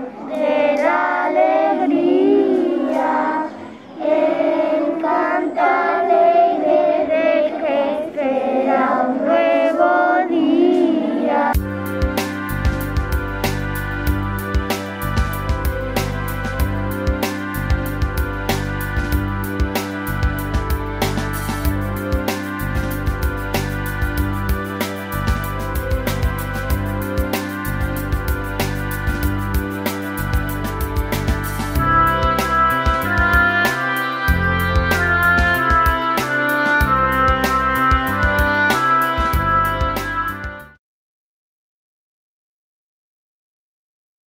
birthday.